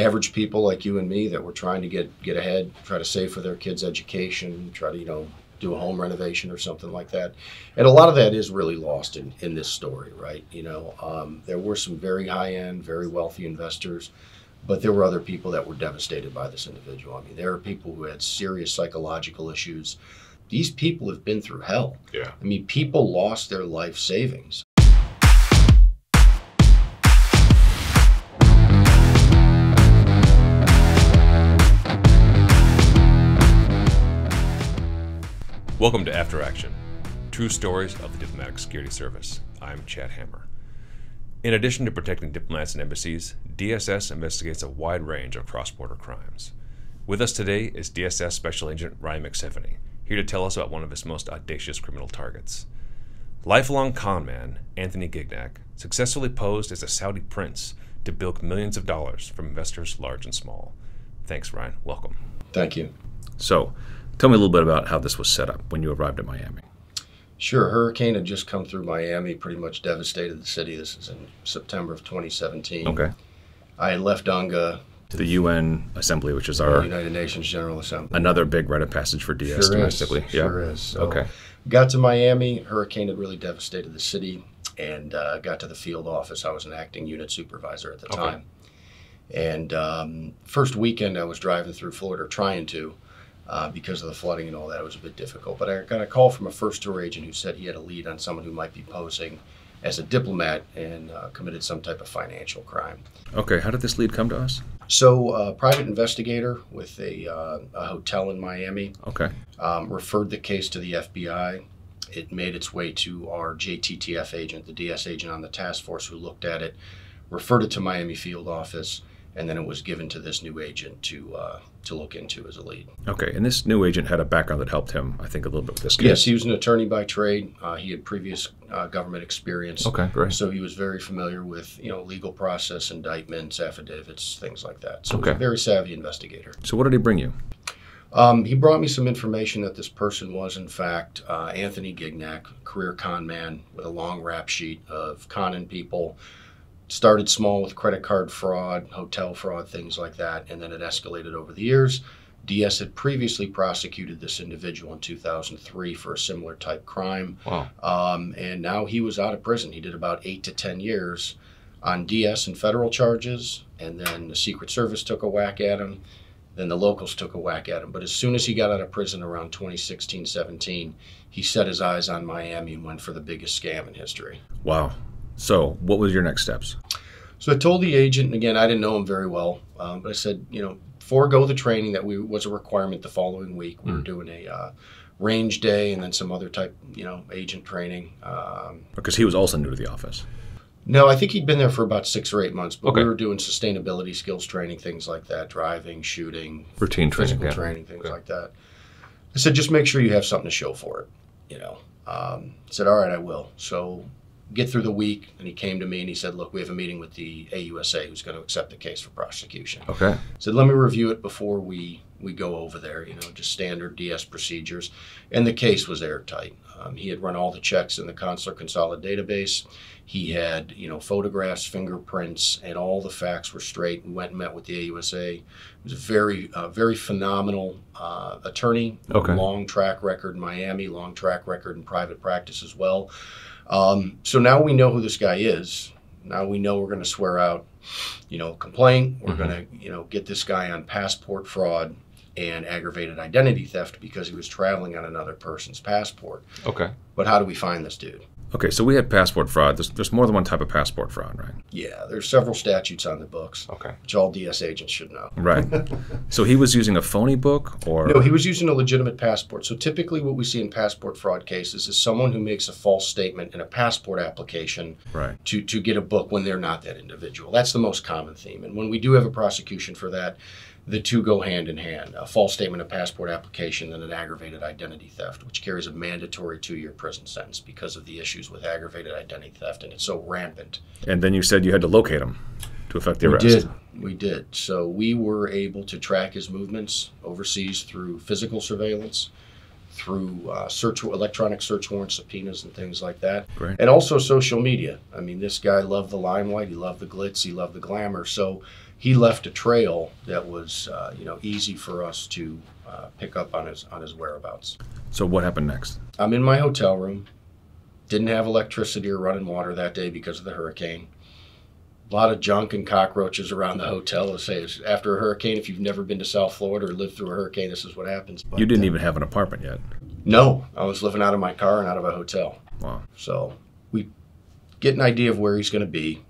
average people like you and me that were trying to get get ahead, try to save for their kids' education, try to you know do a home renovation or something like that. And a lot of that is really lost in, in this story, right? You know, um, there were some very high end, very wealthy investors, but there were other people that were devastated by this individual. I mean, there are people who had serious psychological issues. These people have been through hell. Yeah. I mean, people lost their life savings. Welcome to After Action True Stories of the Diplomatic Security Service. I'm Chad Hammer. In addition to protecting diplomats and embassies, DSS investigates a wide range of cross border crimes. With us today is DSS Special Agent Ryan McSeveny, here to tell us about one of his most audacious criminal targets. Lifelong con man Anthony Gignac successfully posed as a Saudi prince to bilk millions of dollars from investors large and small. Thanks, Ryan. Welcome. Thank you. So, tell me a little bit about how this was set up when you arrived at Miami. Sure, hurricane had just come through Miami, pretty much devastated the city. This is in September of 2017. Okay. I had left UNGA, To the UN Assembly, which is our United Nations General Assembly. another big rite of passage for DS Sure domestically. is. Yeah. Sure is. So Okay. Got to Miami, hurricane had really devastated the city, and uh, got to the field office. I was an acting unit supervisor at the Okay. time. And um, first weekend I was driving through Florida, trying to, uh, because of the flooding and all that, it was a bit difficult. But I got a call from a first tour agent who said he had a lead on someone who might be posing as a diplomat and uh, committed some type of financial crime. Okay. How did this lead come to us? So, a private investigator with a, uh, a hotel in Miami Okay. um, referred the case to the FBI. It made its way to our JTTF agent, the DS agent on the task force who looked at it, referred it to Miami field office, and then it was given to this new agent to uh, to look into as a lead. Okay. And this new agent had a background that helped him, I think, a little bit with this case. Yes, he was an attorney by trade. Uh, he had previous uh, government experience. Okay. Great. So he was very familiar with you know legal process, indictments, affidavits, things like that. So he was Okay. a very savvy investigator. So, what did he bring you? Um, he brought me some information that this person was, in fact, uh, Anthony Gignac, career con man with a long rap sheet of conning people. Started small with credit card fraud, hotel fraud, things like that, and then it escalated over the years. DS had previously prosecuted this individual in 2003 for a similar type crime, Wow. um, and now he was out of prison. He did about eight to 10 years on DS and federal charges, and then the Secret Service took a whack at him. Then the locals took a whack at him. But as soon as he got out of prison around 2016 17, he set his eyes on Miami and went for the biggest scam in history. Wow. So, what was your next steps? So I told the agent, and again, I didn't know him very well, um, but I said, you know, forego the training that we was a requirement the following week. We were Mm. doing a uh, range day and then some other type, you know, agent training. Um, Because he was also new to the office. no, I think he'd been there for about six or eight months, but Okay. we were doing sustainability skills training, things like that, driving, shooting, Routine training. physical yeah. training, things Okay. like that. I said, just make sure you have something to show for it. You know, um, I said, all right, I will. So get through the week, and he came to me and he said, look, we have a meeting with the AUSA who's going to accept the case for prosecution. Okay. I said, let me review it before we we go over there. You know, just standard DS procedures, and the case was airtight. Um, he had run all the checks in the consular consolidated database. He had, you know, photographs, fingerprints, and all the facts were straight. We went and met with the AUSA. He was a very, uh, very phenomenal uh, attorney. Okay. Long track record in Miami, long track record in private practice as well. Um, so now we know who this guy is. Now we know we're going to swear out, you know, complaint. We're Mhm. going to, you know, get this guy on passport fraud and aggravated identity theft because he was traveling on another person's passport. Okay. But how do we find this dude? Okay. So, we had passport fraud. There's, there's more than one type of passport fraud, right? Yeah, there's several statutes on the books, Okay. which all DS agents should know. Right. so, he was using a phony book or. No, he was using a legitimate passport. So typically, what we see in passport fraud cases is someone who makes a false statement in a passport application Right. to, to get a book when they're not that individual. That's the most common theme. And when we do have a prosecution for that, the two go hand in hand a false statement, of passport application, and an aggravated identity theft, which carries a mandatory two year prison sentence because of the issues with aggravated identity theft. And it's so rampant. And then you said you had to locate him to effect the We arrest. did. We did. So we were able to track his movements overseas through physical surveillance, through uh, search, electronic search warrant subpoenas, and things like that. Great. And also social media. I mean, this guy loved the limelight. He loved the glitz. He loved the glamour. So he left a trail that was uh, you know easy for us to uh, pick up on his on his whereabouts. So what happened next? I'm in my hotel room. Didn't have electricity or running water that day because of the hurricane. A lot of junk and cockroaches around the hotel. To say after a hurricane, if you've never been to South Florida or lived through a hurricane, this is what happens. But, you didn't uh, even have an apartment yet. No, I was living out of my car and out of a hotel. Wow. So we get an idea of where he's going to be.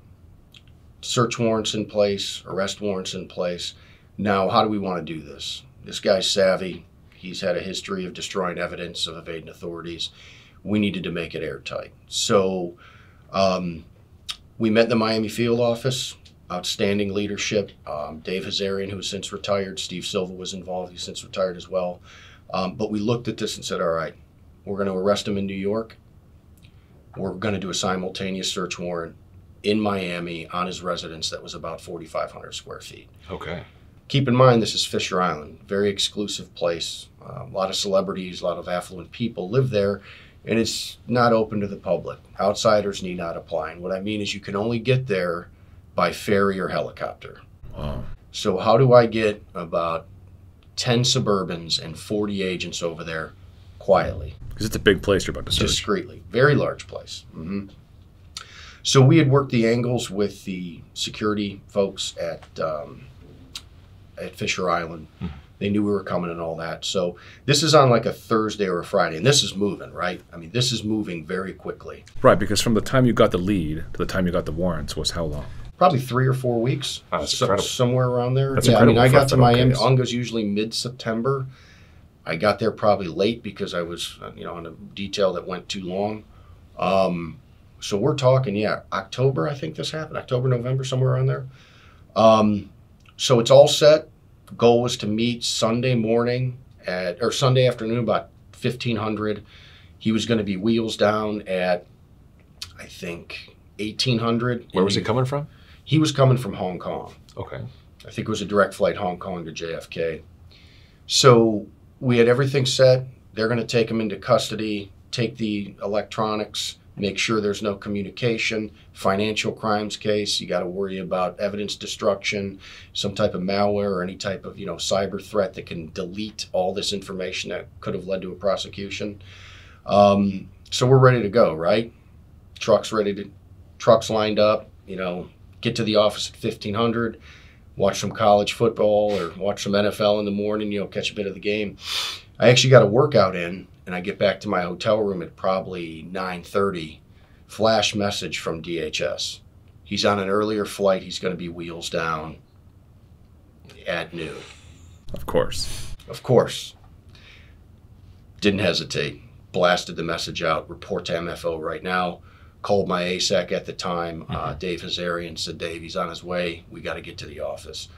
Search warrants in place, arrest warrants in place. Now, how do we want to do this? This guy's savvy. He's had a history of destroying evidence, of evading authorities. We needed to make it airtight. So um, we met the Miami field office. Outstanding leadership. Um, Dave Hazarian, who has since retired, Steve Silva was involved. He's since retired as well. Um, but we looked at this and said, all right, we're going to arrest him in New York. We're going to do a simultaneous search warrant in Miami on his residence that was about 4,500 square feet. Okay. Keep in mind, this is Fisher Island, very exclusive place. Uh, a lot of celebrities, a lot of affluent people live there, and it's not open to the public. Outsiders need not apply. And what I mean is, you can only get there by ferry or helicopter. Wow. So, how do I get about 10 Suburbans and 40 agents over there quietly? Because it's a big place you're about to search. discreetly. Very large place. hmm So we had worked the angles with the security folks at um, at Fisher Island. They knew we were coming and all that. So this is on like a Thursday or a Friday, and this is moving, right? I mean, this is moving very quickly. Right, because from the time you got the lead to the time you got the warrants was how long? Probably three or four weeks, Wow, that's so- somewhere around there. That's yeah, I mean, I got to Miami. case. UNGA's usually mid-September. I got there probably late because I was, uh, you know, on a detail that went too long. Um, so we're talking, yeah, October. I think this happened. October, November, somewhere around there. Um, so it's all set. Goal was to meet Sunday morning at or Sunday afternoon about fifteen hundred. He was going to be wheels down at, I think, eighteen hundred. Where was he coming from? He was coming from Hong Kong. Okay. I think it was a direct flight Hong Kong to JFK. So we had everything set. They're going to take him into custody, take the electronics, make sure there's no communication. Financial crimes case, you got to worry about evidence destruction, some type of malware or any type of you know cyber threat that can delete all this information that could have led to a prosecution. Um, so we're ready to go, right? Trucks ready to, trucks lined up. You know, get to the office at fifteen hundred watch some college football or watch some NFL in the morning, you know, catch a bit of the game. I actually got a workout in and I get back to my hotel room at probably 9:30. Flash message from DHS. He's on an earlier flight. He's going to be wheels down at noon. Of course. Of course. Didn't hesitate. Blasted the message out. Report to MFO right now. Called my ASAC at the time, uh, Dave Hazarian, said, Dave, he's on his way. We got to get to the office.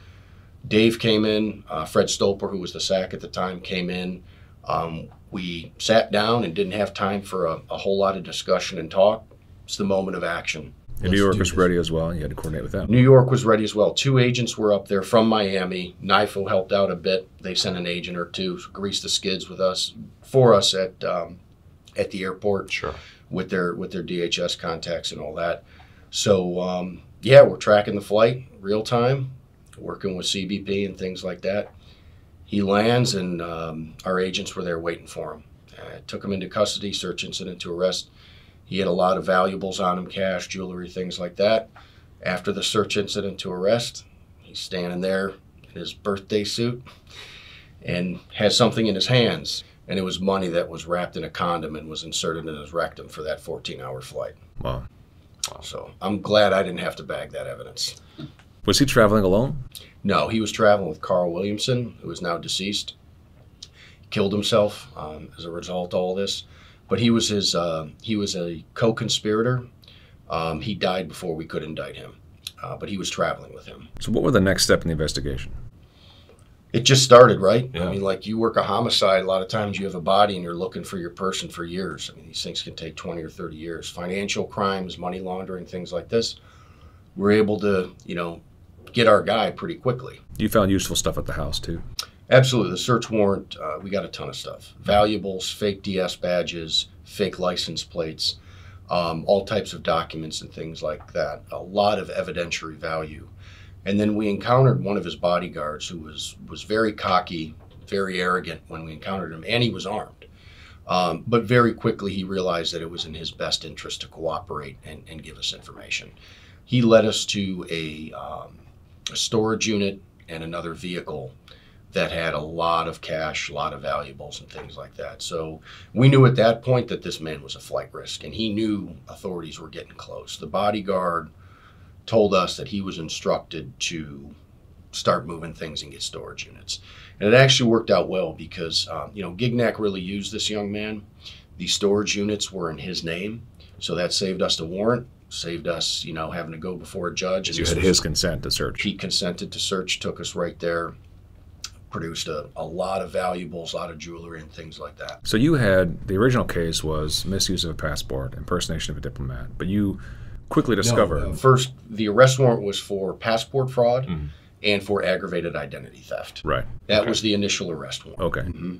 Dave came in. Uh, Fred Stolper, who was the SAC at the time, came in. Um, we sat down and didn't have time for a, a whole lot of discussion and talk. It's the moment of action. And New Let's York was this. ready as well. You had to coordinate with them. New York was ready as well. Two agents were up there from Miami. NYFO helped out a bit. They sent an agent or two, greased the skids with us for us at um, at the airport Sure. with their with their DHS contacts and all that. So um, yeah, we're tracking the flight real time, working with CBP and things like that. He lands, and um, our agents were there waiting for him. Uh, took him into custody, search incident to arrest. He had a lot of valuables on him, cash, jewelry, things like that. After the search incident to arrest, he's standing there in his birthday suit and has something in his hands. And it was money that was wrapped in a condom and was inserted in his rectum for that 14 hour flight. Wow. So I'm glad I didn't have to bag that evidence. Was he traveling alone? No, he was traveling with Carl Williamson, who is now deceased. He Killed himself um, as a result of all this, but he was his uh, he was a co-conspirator. Um, he died before we could indict him, uh, but he was traveling with him. So what were the next step in the investigation? It just started, right? Yeah. I mean, like you work a homicide, a lot of times you have a body and you're looking for your person for years. I mean, these things can take 20 or 30 years. Financial crimes, money laundering, things like this. We're able to, you know, get our guy pretty quickly. You found useful stuff at the house too. Absolutely. The search warrant, uh, we got a ton of stuff valuables, fake DS badges, fake license plates, um, all types of documents and things like that. A lot of evidentiary value And then we encountered one of his bodyguards who was was very cocky, very arrogant when we encountered him, and he was armed. Um, but very quickly he realized that it was in his best interest to cooperate and, and give us information. He led us to a, um, a storage unit and another vehicle that had a lot of cash, a lot of valuables, and things like that. So we knew at that point that this man was a flight risk, and he knew authorities were getting close. The bodyguard told us that he was instructed to start moving things and get storage units. And it actually worked out well because, um, you know, Gignac really used this young man. The storage units were in his name, so that saved us the warrant, saved us, you know, having to go before a judge. You had his consent to search. He consented to search, took us right there produced a, a lot of valuables, a lot of jewelry, and things like that. So you had the original case was misuse of a passport, impersonation of a diplomat, but you quickly discovered no, no. first the arrest warrant was for passport fraud. Mm-hmm. And for aggravated identity theft. Right. That okay. was the initial arrest warrant. Okay. Mm-hmm.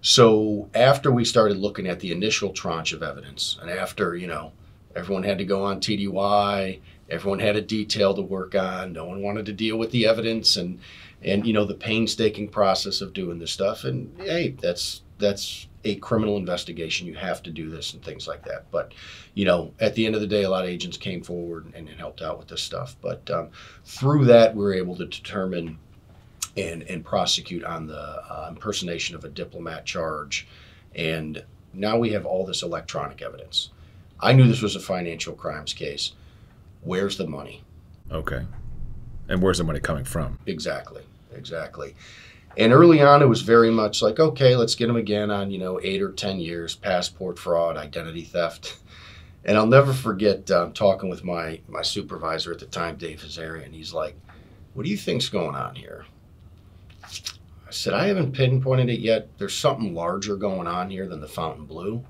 So after we started looking at the initial tranche of evidence, and after, you know, everyone had to go on TDY, everyone had a detail to work on, no one wanted to deal with the evidence, and and you know the painstaking process of doing this stuff. And hey, that's that's a criminal investigation. You have to do this and things like that. But you know, at the end of the day, a lot of agents came forward and, and helped out with this stuff. But um, through that, we were able to determine and and prosecute on the uh, impersonation of a diplomat charge. And now we have all this electronic evidence. I knew this was a financial crimes case. Where's the money? Okay. And where's the money coming from? Exactly, exactly. And early on, it was very much like, okay, let's get him again on, you know, eight or 10 years, passport fraud, identity theft. And I'll never forget um, talking with my, my supervisor at the time, Dave and He's like, what do you think's going on here? I said, I haven't pinpointed it yet. There's something larger going on here than the Fontainebleau.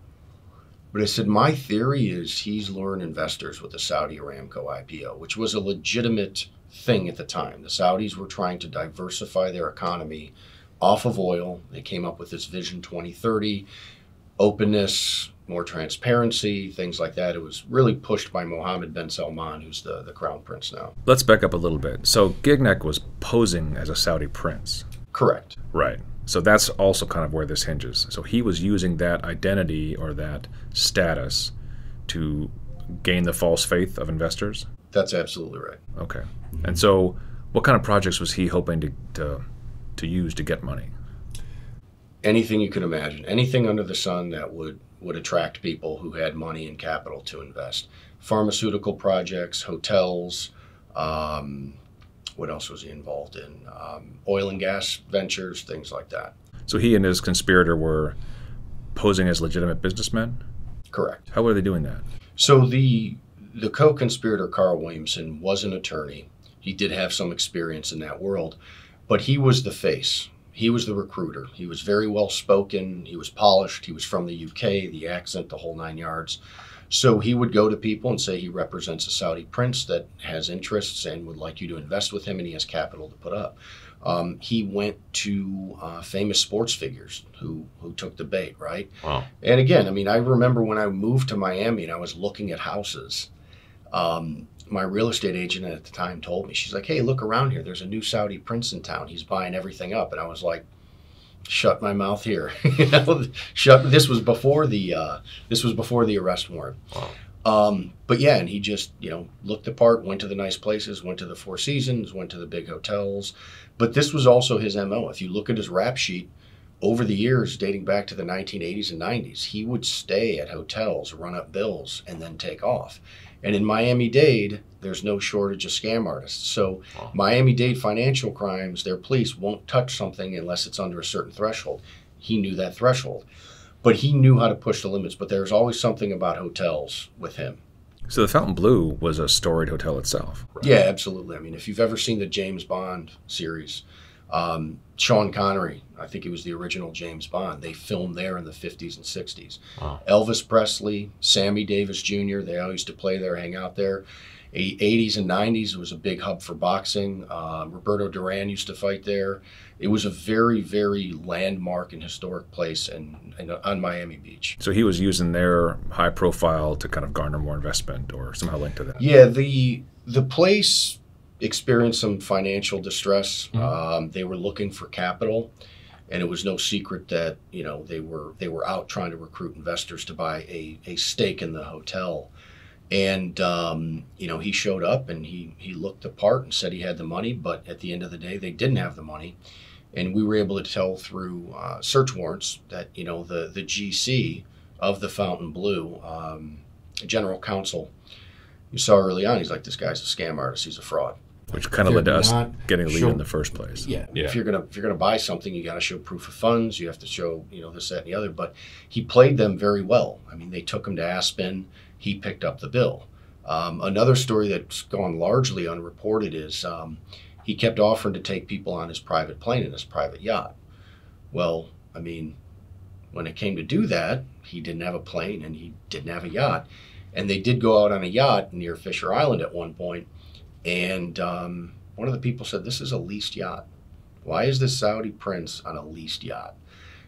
But I said, my theory is he's luring investors with the Saudi Aramco IPO, which was a legitimate thing at the time. The Saudis were trying to diversify their economy off of oil. They came up with this Vision 2030, openness, more transparency, things like that. It was really pushed by Mohammed bin Salman, who's the, the crown prince now. Let's back up a little bit. So Gignac was posing as a Saudi prince. Correct. Right. So that's also kind of where this hinges. So he was using that identity or that status to gain the false faith of investors? That's absolutely right. Okay. And so, what kind of projects was he hoping to, to, to use to get money? Anything you could imagine, anything under the sun that would, would attract people who had money and capital to invest. Pharmaceutical projects, hotels, um, what else was he involved in? Um, oil and gas ventures, things like that. So he and his conspirator were posing as legitimate businessmen? Correct. How were they doing that? So the the co-conspirator Carl Williamson was an attorney. He did have some experience in that world, but he was the face. He was the recruiter. He was very well spoken. He was polished. He was from the UK, the accent, the whole nine yards. So he would go to people and say he represents a Saudi prince that has interests and would like you to invest with him, and he has capital to put up. Um, he went to uh, famous sports figures who who took the bait, right? Wow. And again, I mean, I remember when I moved to Miami and I was looking at houses. Um, my real estate agent at the time told me, she's like, "Hey, look around here. There's a new Saudi prince in town. He's buying everything up." And I was like, "Shut my mouth here." you know, shut. This was before the uh, this was before the arrest warrant. Wow. Um, but yeah, and he just you know looked the part, went to the nice places, went to the Four Seasons, went to the big hotels. But this was also his mo. If you look at his rap sheet, over the years, dating back to the 1980s and 90s, he would stay at hotels, run up bills, and then take off. And in Miami Dade, there's no shortage of scam artists. So, wow. Miami Dade financial crimes, their police won't touch something unless it's under a certain threshold. He knew that threshold, but he knew how to push the limits. But there's always something about hotels with him. So the Fontainebleau was a storied hotel itself. Right? Yeah, absolutely. I mean, if you've ever seen the James Bond series, um, Sean Connery, I think he was the original James Bond. They filmed there in the 50s and 60s. Wow. Elvis Presley, Sammy Davis Jr., they all used to play there, hang out there. 80s and 90s, was a big hub for boxing. Um, Roberto Duran used to fight there. It was a very, very landmark and historic place in, in, on Miami Beach. So he was using their high profile to kind of garner more investment or somehow linked to that. Yeah, the the place experienced some financial distress. Mhm. Um, they were looking for capital, and it was no secret that you know they were they were out trying to recruit investors to buy a, a stake in the hotel. And um, you know he showed up and he he looked the part and said he had the money, but at the end of the day they didn't have the money, and we were able to tell through uh, search warrants that you know the the GC of the Fontainebleau um, general counsel. You saw early on, he's like, this guy's a scam artist. He's a fraud. Which kind of led to us getting a lead sure- in the first place. Yeah. Yeah. If you're gonna if you're gonna buy something, you got to show proof of funds. You have to show you know this that and the other. But he played them very well. I mean, they took him to Aspen. He picked up the bill. Um, another story that's gone largely unreported is um, he kept offering to take people on his private plane and his private yacht. Well, I mean, when it came to do that, he didn't have a plane and he didn't have a yacht. And they did go out on a yacht near Fisher Island at one point, and um, one of the people said, "This is a leased yacht. Why is this Saudi prince on a leased yacht?"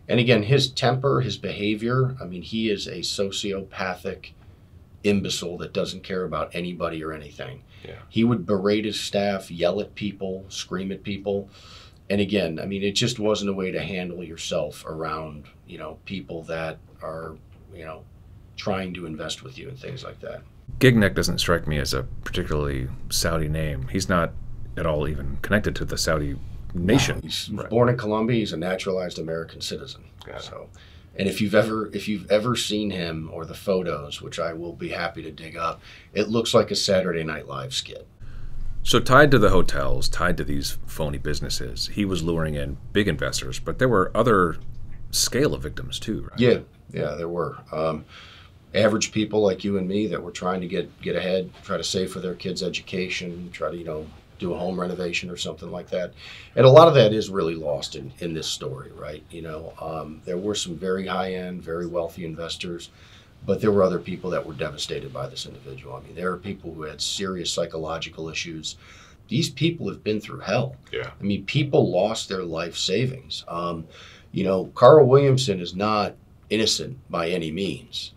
And again, his temper, his behavior. I mean, he is a sociopathic imbecile that doesn't care about anybody or anything. Yeah. He would berate his staff, yell at people, scream at people. And again, I mean, it just wasn't a way to handle yourself around, you know, people that are, you know, trying to invest with you and things like that. Gignac doesn't strike me as a particularly Saudi name. He's not at all even connected to the Saudi nation. He's Right. born in Colombia. He's a naturalized American citizen. Got it. So, and if you've ever if you've ever seen him or the photos, which I will be happy to dig up, it looks like a Saturday Night Live skit. So tied to the hotels, tied to these phony businesses, he was luring in big investors, but there were other scale of victims too, right? Yeah, yeah, there were um, average people like you and me that were trying to get get ahead, try to save for their kids' education, try to you know do a home renovation or something like that. And a lot of that is really lost in in this story, right? You know, um, there were some very high end, very wealthy investors. But there were other people that were devastated by this individual. I mean, there are people who had serious psychological issues. These people have been through hell. Yeah. I mean, people lost their life savings. Um, you know, Carl Williamson is not innocent by any means.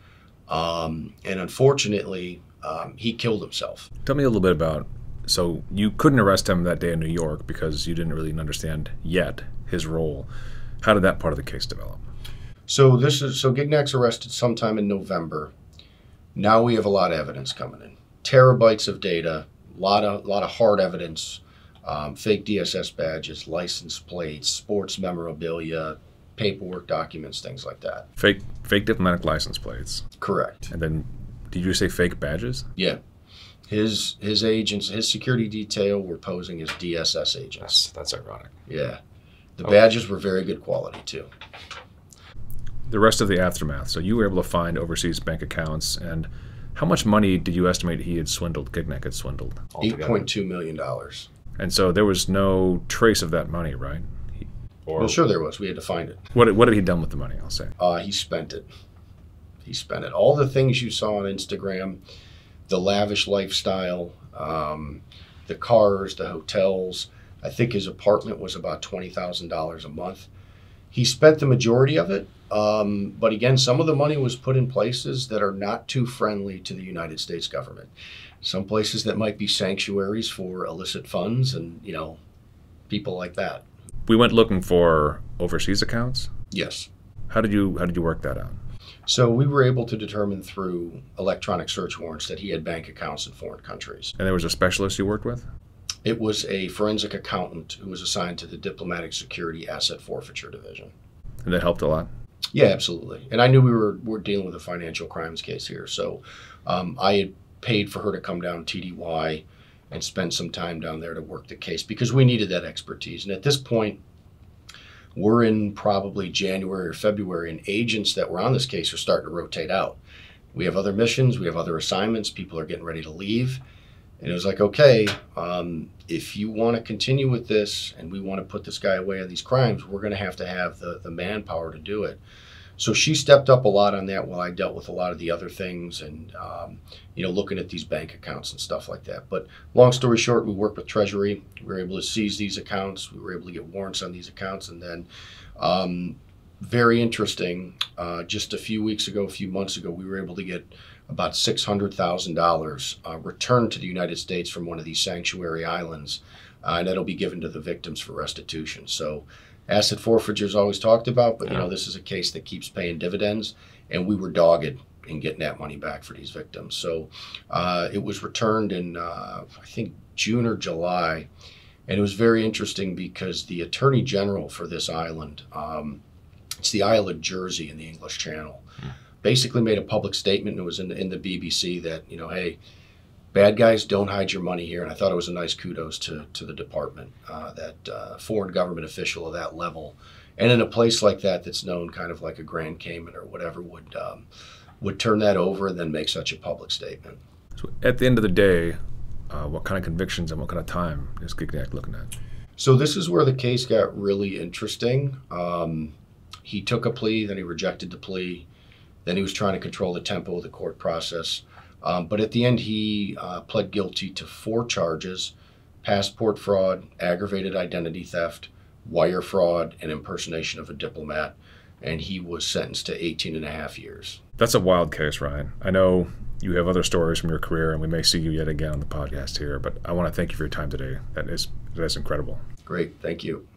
Um, and unfortunately, um, he killed himself. Tell me a little bit about. So you couldn't arrest him that day in New York because you didn't really understand yet his role. How did that part of the case develop? So this is so Gignac's arrested sometime in November. Now we have a lot of evidence coming in, terabytes of data, lot of lot of hard evidence, um, fake DSS badges, license plates, sports memorabilia, paperwork documents, things like that. Fake, fake diplomatic license plates, Correct. and then did you say fake badges? Yeah. His his agents, his security detail were posing as DSS agents. That's that's ironic. Yeah. The Oh. badges were very good quality too. The rest of the aftermath. So you were able to find overseas bank accounts, and how much money did you estimate he had swindled? Gignac had swindled, Eight altogether. point two million dollars. and so there was no trace of that money, right? Or Well, sure there was. We had to find it. what what had he done with the money? I'll say. Uh, he spent it. He spent it. All the things you saw on Instagram, the lavish lifestyle, um, the cars, the hotels. I think his apartment was about twenty thousand dollars a month. He spent the majority of it, um, but again, some of the money was put in places that are not too friendly to the United States government. Some places that might be sanctuaries for illicit funds and you know, people like that. We went looking for overseas accounts. Yes. How did you how did you work that out? So we were able to determine through electronic search warrants that he had bank accounts in foreign countries. And there was a specialist you worked with. It was a forensic accountant who was assigned to the Diplomatic Security Asset Forfeiture Division. And that helped a lot. Yeah, absolutely. And I knew we were, were dealing with a financial crimes case here. So um, I had paid for her to come down TDY and spend some time down there to work the case because we needed that expertise. And at this point, we're in probably January or February, and agents that were on this case are starting to rotate out. We have other missions, we have other assignments, people are getting ready to leave. And it was like, okay, um, if you want to continue with this and we want to put this guy away on these crimes, we're going to have to have the, the manpower to do it. So she stepped up a lot on that while I dealt with a lot of the other things and, um, you know, looking at these bank accounts and stuff like that. But long story short, we worked with Treasury. We were able to seize these accounts. We were able to get warrants on these accounts. And then, um, very interesting, uh, just a few weeks ago, a few months ago, we were able to get about $600,000 uh, returned to the United States from one of these sanctuary islands, uh, and that'll be given to the victims for restitution. So, asset forfeiture is always talked about, but you know this is a case that keeps paying dividends, and we were dogged in getting that money back for these victims. So, uh, it was returned in uh, I think June or July, and it was very interesting because the Attorney General for this island. Um, it's the Isle of Jersey in the English Channel. Basically, made a public statement. And it was in the, in the BBC that you know, hey, bad guys don't hide your money here. And I thought it was a nice kudos to to the department uh, that uh, foreign government official of that level, and in a place like that that's known kind of like a Grand Cayman or whatever would um, would turn that over and then make such a public statement. So at the end of the day, uh, what kind of convictions and what kind of time is Gignac looking at? So this is where the case got really interesting. Um, he took a plea, then he rejected the plea, then he was trying to control the tempo of the court process. Um, but at the end, he uh, pled guilty to four charges passport fraud, aggravated identity theft, wire fraud, and impersonation of a diplomat. And he was sentenced to 18 and a half years. That's a wild case, Ryan. I know you have other stories from your career, and we may see you yet again on the podcast here. But I want to thank you for your time today. That is that is incredible. Great. Thank you.